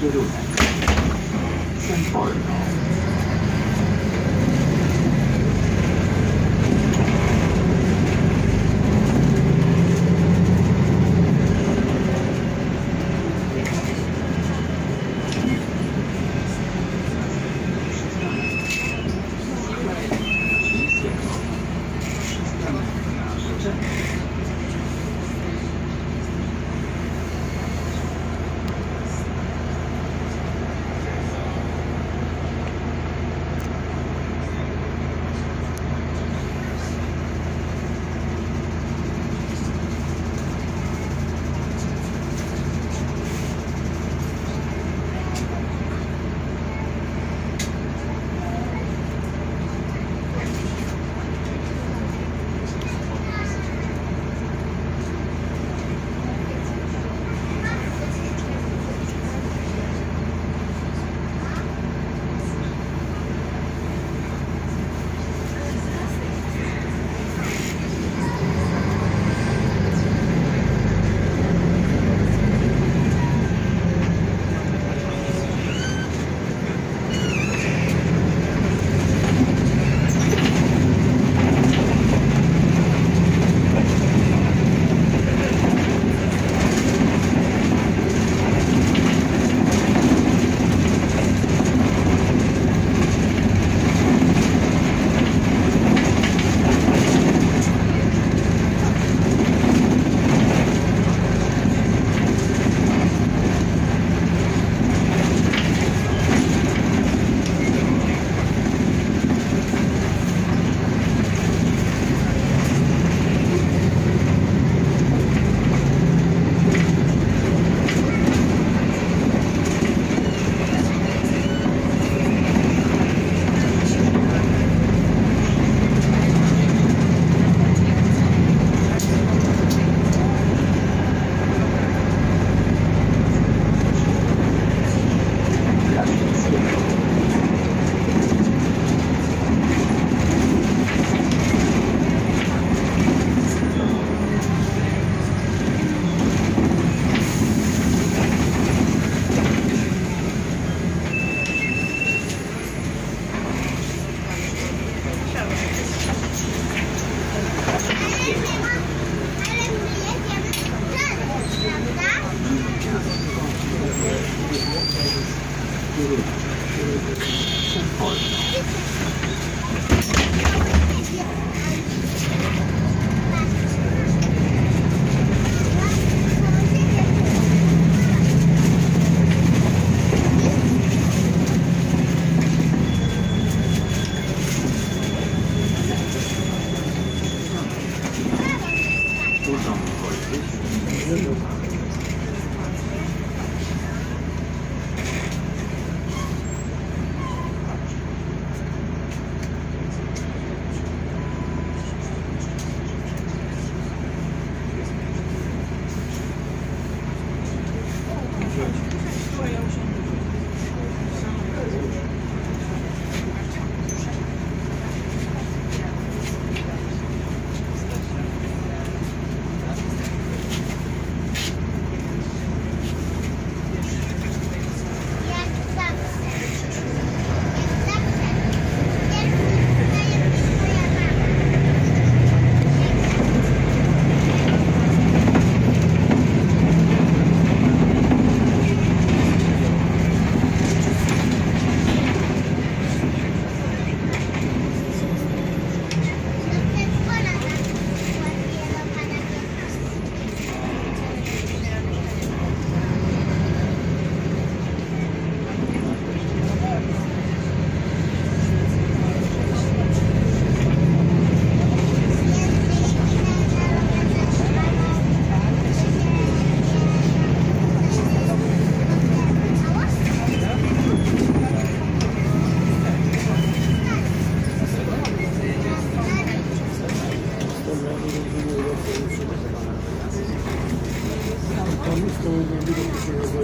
第六，全部。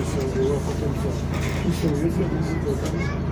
все, его потом все. И все, весь этот